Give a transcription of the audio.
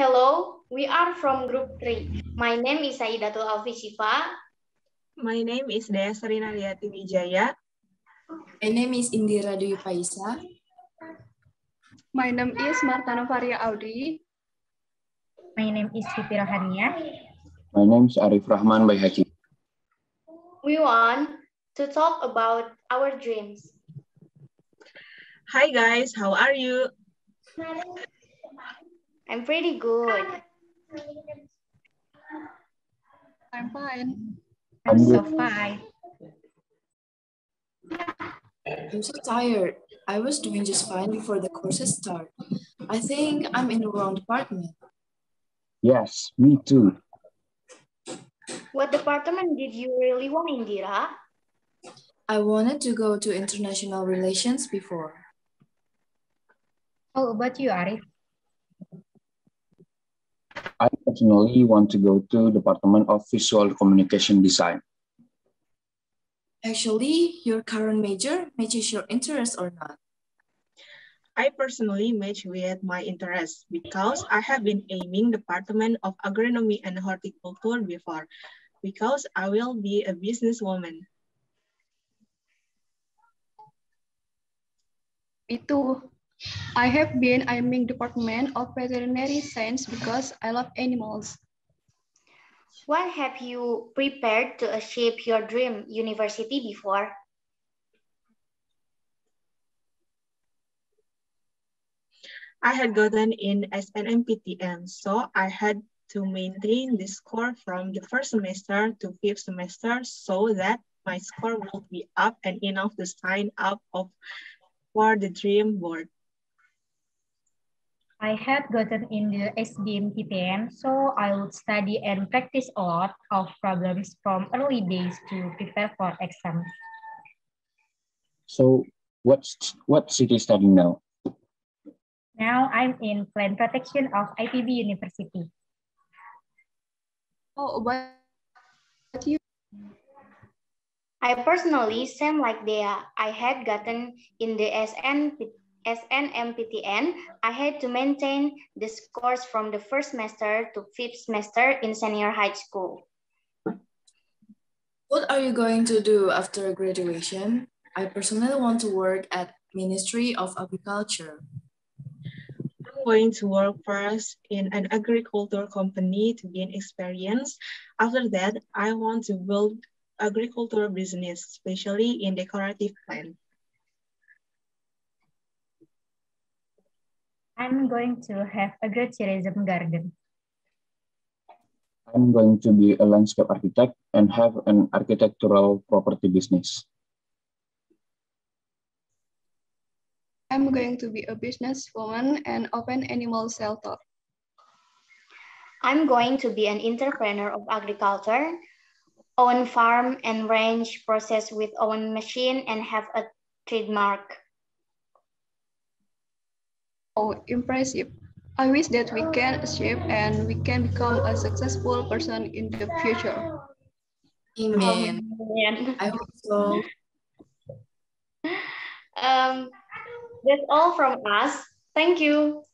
Hello, we are from group 3. My name is Saidatul Alfi Shifa. My name is Dea Serina Liati Wijaya. My name is Indira Dwi Paisa. My name is Martana Faria Audi. My name is Siti Rohania. My name is Arif Rahman Bayhaki. We want to talk about our dreams. Hi guys, how are you? I'm pretty good. I'm fine. I'm, I'm so good. fine. I'm so tired. I was doing just fine before the courses start. I think I'm in the wrong department. Yes, me too. What department did you really want, Indira? I wanted to go to international relations before. Oh, How about you, Arief? I personally want to go to Department of Visual Communication Design. Actually, your current major matches your interest or not. I personally match with my interest because I have been aiming Department of Agronomy and Horticulture before because I will be a businesswoman. Me too. I have been aiming Department of Veterinary Science because I love animals. What have you prepared to achieve your dream university before? I had gotten in SNMPTN, so I had to maintain the score from the first semester to fifth semester so that my score will be up and enough to sign up of, for the dream board. I had gotten in the SBMPTN, so I would study and practice a lot of problems from early days to prepare for exams. So, what's what city studying now? Now I'm in plant protection of IPB University. Oh, what you? I personally, same like Dhea, I had gotten in the SN, SNMPTN. I had to maintain the scores from the first semester to fifth semester in senior high school. What are you going to do after graduation? I personally want to work at Ministry of Agriculture. I'm going to work first in an agriculture company to gain experience. After that, I want to build agriculture business, especially in decorative plant. I'm going to have agrotourism garden. I'm going to be a landscape architect and have an architectural property business. I'm going to be a businesswoman and open animal shelter. I'm going to be an entrepreneur of agriculture, own farm and range, process with own machine, and have a trademark. Oh, impressive. I wish that we can achieve and we can become a successful person in the future. Amen. Amen. I hope so. Um, that's all from us. Thank you.